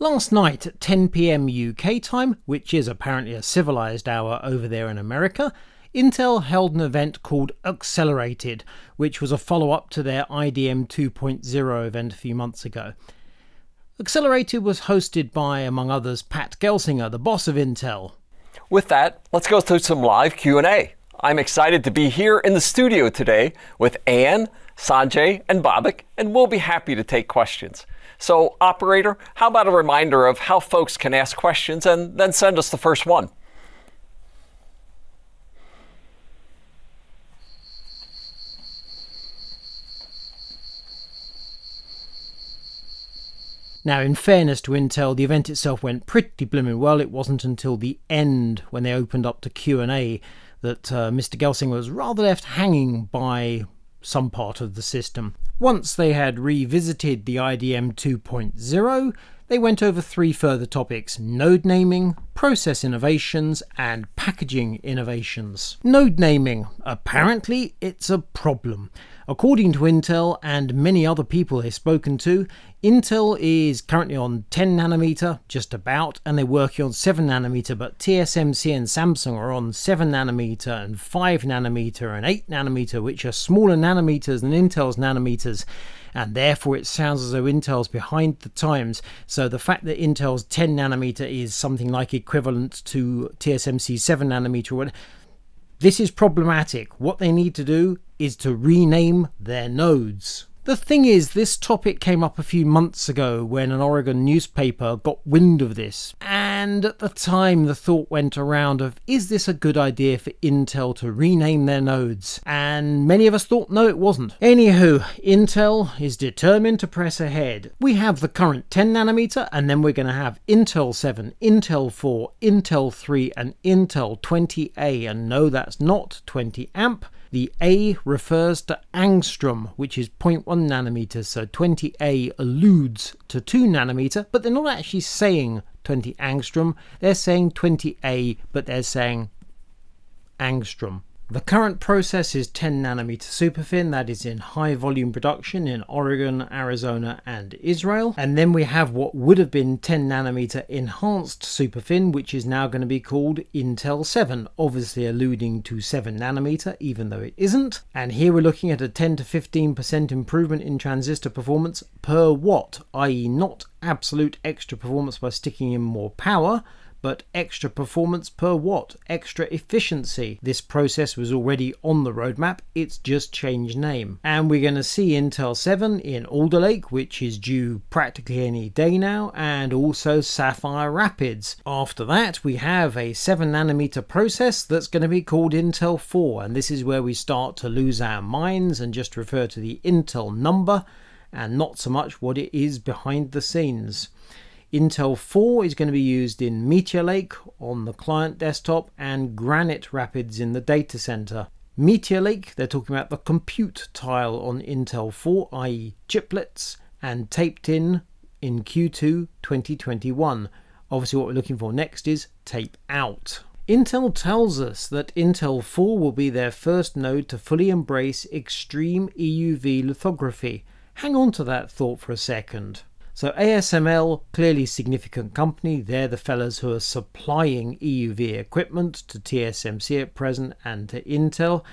Last night at 10pm UK time, which is apparently a civilized hour over there in America, Intel held an event called Accelerated, which was a follow up to their IDM 2.0 event a few months ago. Accelerated was hosted by, among others, Pat Gelsinger, the boss of Intel. With that, let's go through some live Q&A. I'm excited to be here in the studio today with Anne, Sanjay, and Babak, and we'll be happy to take questions. So, operator, how about a reminder of how folks can ask questions and then send us the first one? Now, in fairness to Intel, the event itself went pretty blooming well. It wasn't until the end, when they opened up to Q and A, that uh, Mr. Gelsinger was rather left hanging by some part of the system. Once they had revisited the IDM 2.0, they went over three further topics node naming, process innovations, and packaging innovations. Node naming apparently, it's a problem. According to Intel and many other people they've spoken to, Intel is currently on 10 nanometer, just about, and they're working on 7 nanometer, but TSMC and Samsung are on 7 nanometer and 5 nanometer and 8 nanometer, which are smaller nanometers than Intel's nanometers and therefore it sounds as though Intel's behind the times. So the fact that Intel's 10 nanometer is something like equivalent to TSMC's 7 nanometer, this is problematic. What they need to do is to rename their nodes. The thing is, this topic came up a few months ago when an Oregon newspaper got wind of this, and at the time the thought went around of is this a good idea for Intel to rename their nodes? And many of us thought no, it wasn't. Anywho, Intel is determined to press ahead. We have the current 10 nanometer, and then we're going to have Intel 7, Intel 4, Intel 3, and Intel 20A, and no, that's not 20 amp. The A refers to angstrom, which is 0.1 nanometers, so 20A alludes to 2 nanometer, but they're not actually saying 20 angstrom, they're saying 20A, but they're saying angstrom. The current process is 10 nanometer superfin, that is in high volume production in Oregon, Arizona, and Israel. And then we have what would have been 10 nanometer enhanced superfin, which is now going to be called Intel 7, obviously alluding to 7 nanometer, even though it isn't. And here we're looking at a 10 to 15% improvement in transistor performance per watt, i.e., not absolute extra performance by sticking in more power but extra performance per watt, extra efficiency. This process was already on the roadmap, it's just changed name. And we're going to see Intel 7 in Alder Lake, which is due practically any day now, and also Sapphire Rapids. After that, we have a 7 nanometer process that's going to be called Intel 4, and this is where we start to lose our minds and just refer to the Intel number and not so much what it is behind the scenes. Intel 4 is going to be used in Meteor Lake on the client desktop and Granite Rapids in the data center. Meteor Lake, they're talking about the compute tile on Intel 4, i.e., chiplets, and taped in in Q2 2021. Obviously, what we're looking for next is tape out. Intel tells us that Intel 4 will be their first node to fully embrace extreme EUV lithography. Hang on to that thought for a second. So ASML, clearly significant company. They're the fellas who are supplying EUV equipment to TSMC at present and to Intel.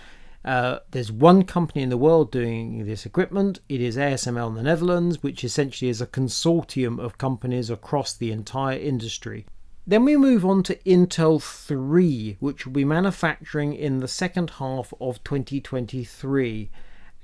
Uh, there's one company in the world doing this equipment. It is ASML in the Netherlands, which essentially is a consortium of companies across the entire industry. Then we move on to Intel 3, which will be manufacturing in the second half of 2023.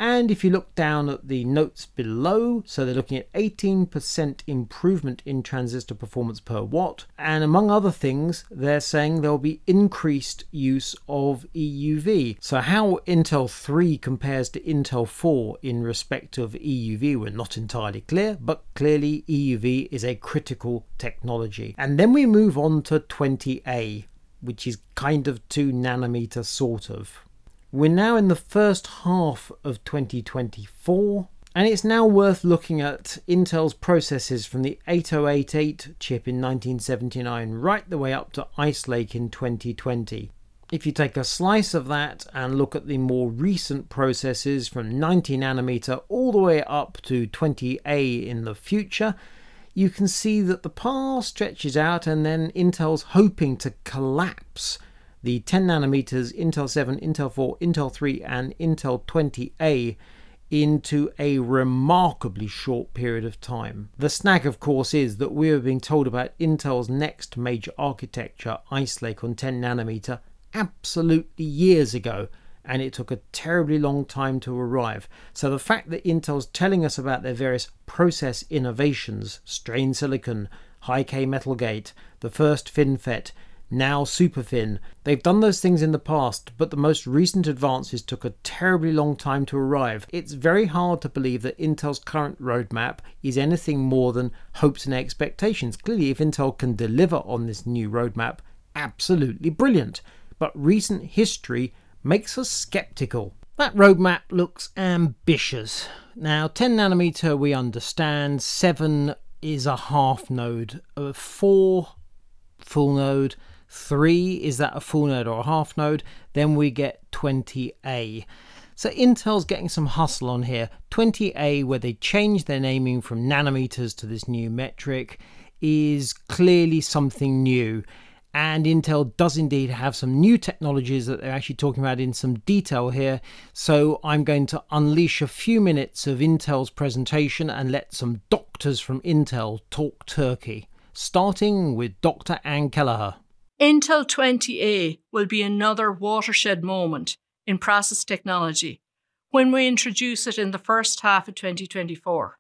And if you look down at the notes below, so they're looking at 18% improvement in transistor performance per watt. And among other things, they're saying there'll be increased use of EUV. So how Intel 3 compares to Intel 4 in respect of EUV, we're not entirely clear, but clearly EUV is a critical technology. And then we move on to 20A, which is kind of 2 nanometer sort of. We're now in the first half of 2024, and it's now worth looking at Intel's processes from the 8088 chip in 1979 right the way up to Ice Lake in 2020. If you take a slice of that and look at the more recent processes from 90 nanometer all the way up to 20A in the future, you can see that the path stretches out and then Intel's hoping to collapse the 10 nanometers Intel 7, Intel 4, Intel 3 and Intel 20A into a remarkably short period of time. The snag, of course, is that we are being told about Intel's next major architecture, Ice Lake on 10 nanometer, absolutely years ago, and it took a terribly long time to arrive. So the fact that Intel's telling us about their various process innovations, strain silicon, high K metal gate, the first FinFET, now Superfin. They've done those things in the past, but the most recent advances took a terribly long time to arrive. It's very hard to believe that Intel's current roadmap is anything more than hopes and expectations. Clearly, if Intel can deliver on this new roadmap, absolutely brilliant. But recent history makes us skeptical. That roadmap looks ambitious. Now, 10 nanometer we understand, 7 is a half node, uh, 4 full node, 3 is that a full node or a half node? Then we get 20A. So Intel's getting some hustle on here. 20A, where they changed their naming from nanometers to this new metric, is clearly something new. And Intel does indeed have some new technologies that they're actually talking about in some detail here. So I'm going to unleash a few minutes of Intel's presentation and let some doctors from Intel talk turkey, starting with Dr. Anne Kelleher. Intel 20A will be another watershed moment in process technology when we introduce it in the first half of 2024.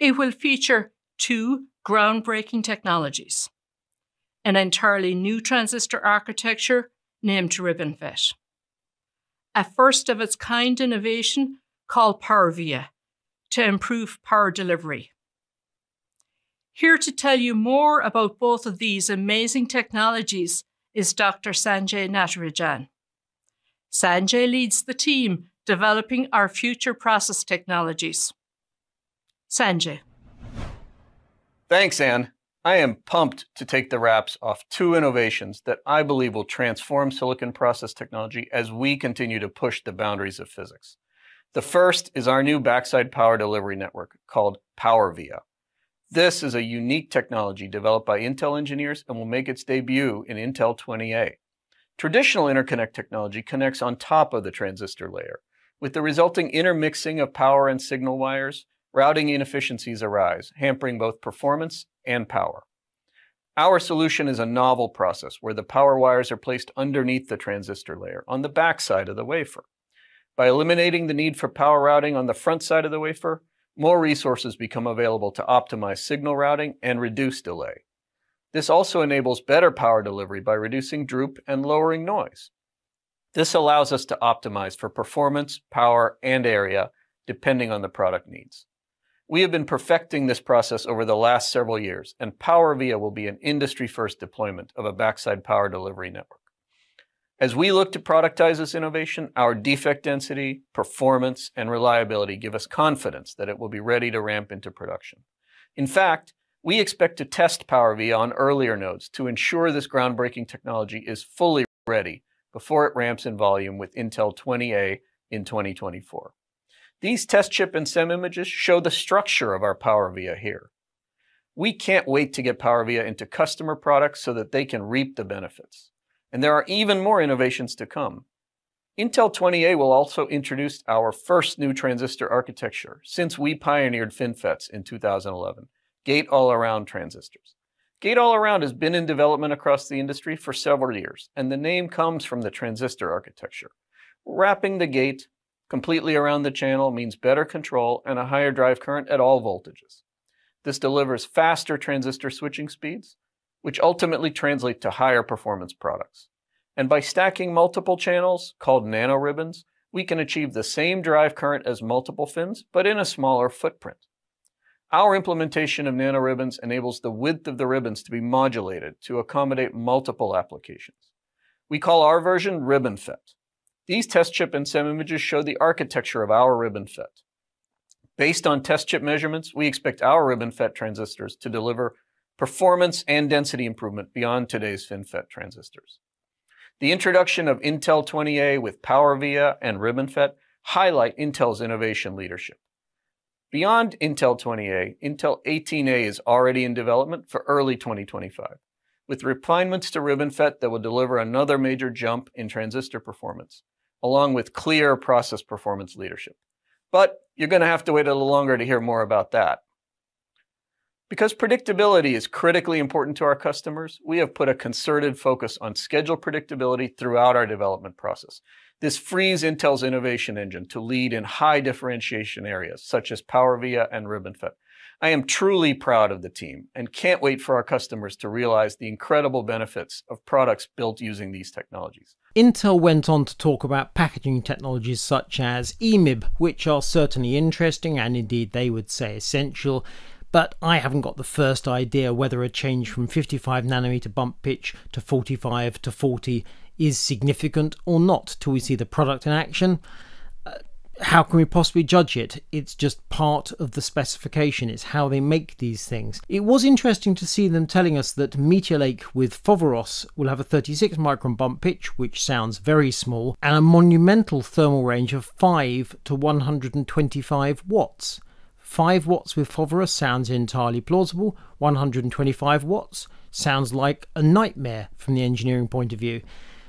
It will feature two groundbreaking technologies an entirely new transistor architecture named RibbonFET, a first of its kind innovation called PowerVia to improve power delivery here to tell you more about both of these amazing technologies is Dr. Sanjay Natarajan. Sanjay leads the team developing our future process technologies. Sanjay. Thanks, Anne. I am pumped to take the wraps off two innovations that I believe will transform silicon process technology as we continue to push the boundaries of physics. The first is our new backside power delivery network called PowerVia. This is a unique technology developed by Intel engineers and will make its debut in Intel 20A. Traditional interconnect technology connects on top of the transistor layer. With the resulting intermixing of power and signal wires, routing inefficiencies arise, hampering both performance and power. Our solution is a novel process where the power wires are placed underneath the transistor layer on the back side of the wafer. By eliminating the need for power routing on the front side of the wafer, more resources become available to optimize signal routing and reduce delay. This also enables better power delivery by reducing droop and lowering noise. This allows us to optimize for performance, power, and area, depending on the product needs. We have been perfecting this process over the last several years, and PowerVia will be an industry-first deployment of a backside power delivery network. As we look to productize this innovation, our defect density, performance, and reliability give us confidence that it will be ready to ramp into production. In fact, we expect to test PowerVia on earlier nodes to ensure this groundbreaking technology is fully ready before it ramps in volume with Intel 20A in 2024. These test chip and SEM images show the structure of our PowerVia here. We can't wait to get PowerVia into customer products so that they can reap the benefits and there are even more innovations to come. Intel 20A will also introduce our first new transistor architecture since we pioneered FinFETs in 2011, gate all-around transistors. Gate all-around has been in development across the industry for several years, and the name comes from the transistor architecture. Wrapping the gate completely around the channel means better control and a higher drive current at all voltages. This delivers faster transistor switching speeds, which ultimately translate to higher performance products. And by stacking multiple channels, called nanoribbons, we can achieve the same drive current as multiple fins, but in a smaller footprint. Our implementation of nanoribbons enables the width of the ribbons to be modulated to accommodate multiple applications. We call our version RibbonFET. These test chip and SEM images show the architecture of our RibbonFET. Based on test chip measurements, we expect our RibbonFET transistors to deliver performance and density improvement beyond today's FinFET transistors. The introduction of Intel 20A with PowerVia and RibbonFET highlight Intel's innovation leadership. Beyond Intel 20A, Intel 18A is already in development for early 2025, with refinements to RibbonFET that will deliver another major jump in transistor performance, along with clear process performance leadership. But you're going to have to wait a little longer to hear more about that. Because predictability is critically important to our customers, we have put a concerted focus on schedule predictability throughout our development process. This frees Intel's innovation engine to lead in high differentiation areas such as PowerVia and RibbonFET. I am truly proud of the team and can't wait for our customers to realize the incredible benefits of products built using these technologies. Intel went on to talk about packaging technologies such as EMIB, which are certainly interesting and indeed they would say essential, but I haven't got the first idea whether a change from 55 nanometer bump pitch to 45 to 40 is significant or not till we see the product in action. Uh, how can we possibly judge it? It's just part of the specification, it's how they make these things. It was interesting to see them telling us that Meteor Lake with Foveros will have a 36 micron bump pitch, which sounds very small, and a monumental thermal range of 5 to 125 watts. 5 watts with Foveros sounds entirely plausible, 125 watts sounds like a nightmare from the engineering point of view.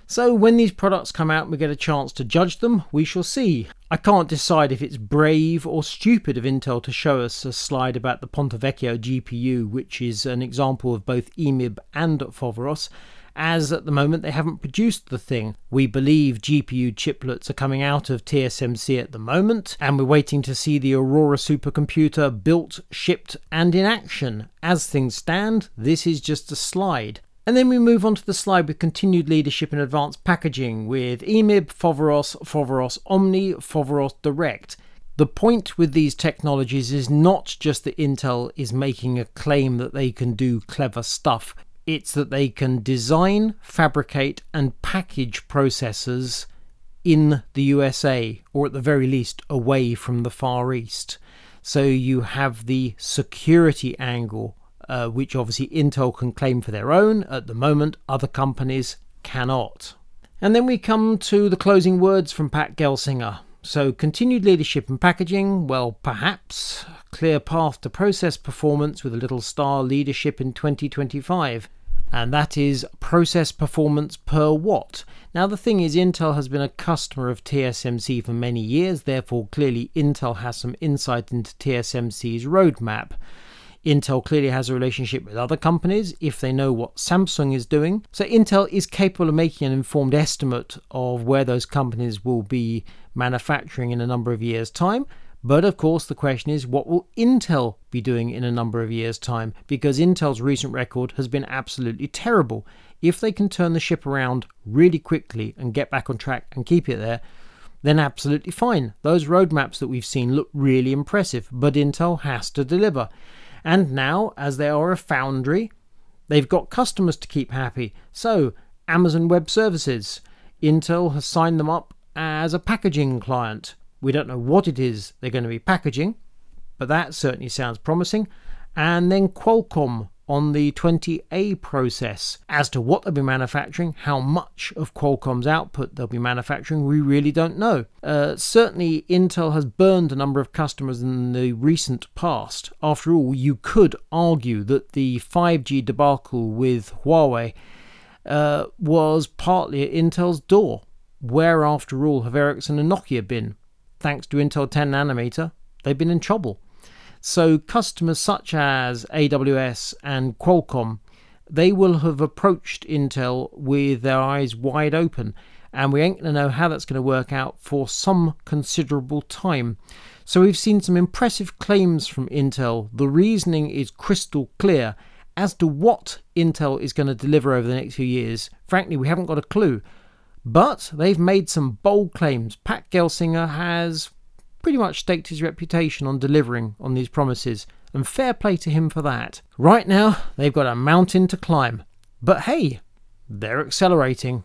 So when these products come out and we get a chance to judge them, we shall see. I can't decide if it's brave or stupid of Intel to show us a slide about the Ponte Vecchio GPU, which is an example of both EMIB and Foveros, as at the moment they haven't produced the thing. We believe GPU chiplets are coming out of TSMC at the moment, and we're waiting to see the Aurora supercomputer built, shipped, and in action. As things stand, this is just a slide. And then we move on to the slide with continued leadership in advanced packaging with EMIB, Foveros, Foveros Omni, Foveros Direct. The point with these technologies is not just that Intel is making a claim that they can do clever stuff, it's that they can design, fabricate, and package processors in the USA, or at the very least away from the Far East. So you have the security angle uh, which obviously Intel can claim for their own. At the moment, other companies cannot. And then we come to the closing words from Pat Gelsinger. So, continued leadership in packaging, well, perhaps. Clear path to process performance with a little star leadership in 2025. And that is process performance per watt. Now, the thing is, Intel has been a customer of TSMC for many years, therefore, clearly, Intel has some insight into TSMC's roadmap. Intel clearly has a relationship with other companies if they know what Samsung is doing. So Intel is capable of making an informed estimate of where those companies will be manufacturing in a number of years' time. But of course, the question is what will Intel be doing in a number of years' time? Because Intel's recent record has been absolutely terrible. If they can turn the ship around really quickly and get back on track and keep it there, then absolutely fine. Those roadmaps that we've seen look really impressive, but Intel has to deliver. And now, as they are a foundry, they've got customers to keep happy. So, Amazon Web Services, Intel has signed them up as a packaging client. We don't know what it is they're going to be packaging, but that certainly sounds promising. And then Qualcomm on the 20A process. As to what they'll be manufacturing, how much of Qualcomm's output they'll be manufacturing, we really don't know. Uh, certainly, Intel has burned a number of customers in the recent past. After all, you could argue that the 5G debacle with Huawei uh, was partly at Intel's door. Where, after all, have Ericsson and Nokia been? Thanks to Intel 10 nanometer, they've been in trouble. So customers such as AWS and Qualcomm, they will have approached Intel with their eyes wide open, and we ain't going to know how that's going to work out for some considerable time. So we've seen some impressive claims from Intel. The reasoning is crystal clear as to what Intel is going to deliver over the next few years. Frankly, we haven't got a clue. But they've made some bold claims. Pat Gelsinger has pretty much staked his reputation on delivering on these promises, and fair play to him for that. Right now, they've got a mountain to climb. But hey, they're accelerating.